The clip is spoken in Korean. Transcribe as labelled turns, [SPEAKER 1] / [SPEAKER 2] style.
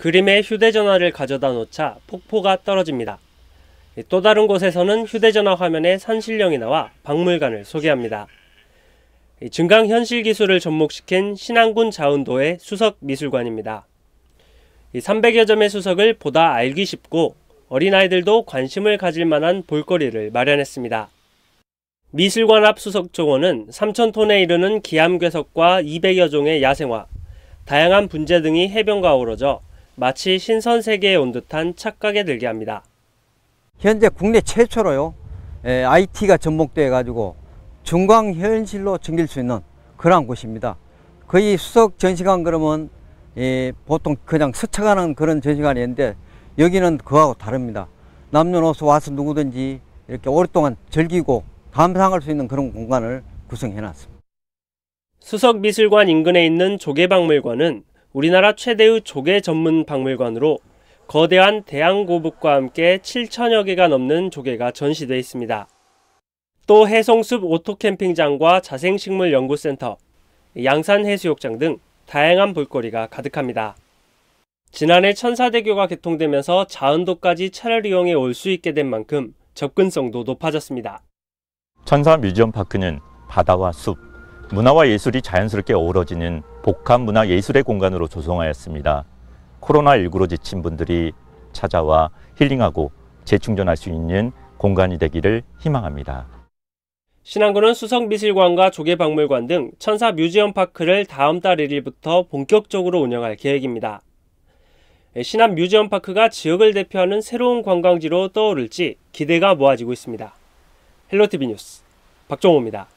[SPEAKER 1] 그림에 휴대전화를 가져다 놓자 폭포가 떨어집니다. 또 다른 곳에서는 휴대전화 화면에 산신령이 나와 박물관을 소개합니다. 증강 현실 기술을 접목시킨 신안군 자운도의 수석 미술관입니다. 300여 점의 수석을 보다 알기 쉽고 어린아이들도 관심을 가질 만한 볼거리를 마련했습니다. 미술관 앞 수석 정원은 3,000톤에 이르는 기암괴석과 200여 종의 야생화, 다양한 분재 등이 해변과 어우러져 마치 신선 세계에 온 듯한 착각에 들게 합니다.
[SPEAKER 2] 현재 국내 최초로요 IT가 접목돼 가지고 중광 현실로 즐길 수 있는 그러한 곳입니다. 거의 수석 전시관 그러면 예, 보통 그냥 스쳐가는 그런 전시관인데 여기는 그하고 다릅니다. 남녀노소 와서 누구든지 이렇게 오랫동안 즐기고 감상할 수 있는 그런 공간을 구성해 놨습니다.
[SPEAKER 1] 수석 미술관 인근에 있는 조개박물관은 우리나라 최대의 조개 전문 박물관으로 거대한 대양고북과 함께 7천여 개가 넘는 조개가 전시되어 있습니다. 또 해송숲 오토캠핑장과 자생식물 연구센터, 양산해수욕장 등 다양한 볼거리가 가득합니다. 지난해 천사대교가 개통되면서 자은도까지 차를 이용해 올 수 있게 된 만큼 접근성도 높아졌습니다.
[SPEAKER 3] 천사 뮤지엄 파크는 바다와 숲, 문화와 예술이 자연스럽게 어우러지는 복합 문화 예술의 공간으로 조성하였습니다. 코로나19로 지친 분들이 찾아와 힐링하고 재충전할 수 있는 공간이 되기를 희망합니다.
[SPEAKER 1] 신안군은 수석미술관과 조개박물관 등 천사 뮤지엄 파크를 다음 달 1일부터 본격적으로 운영할 계획입니다. 신안 뮤지엄 파크가 지역을 대표하는 새로운 관광지로 떠오를지 기대가 모아지고 있습니다. 헬로티비 뉴스 박종호입니다.